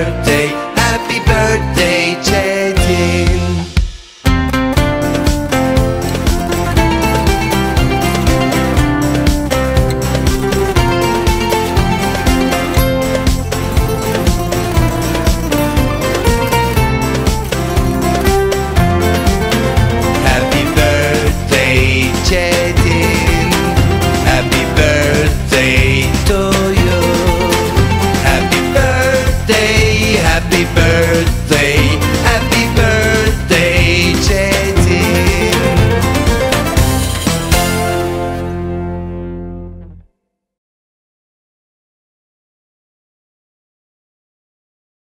it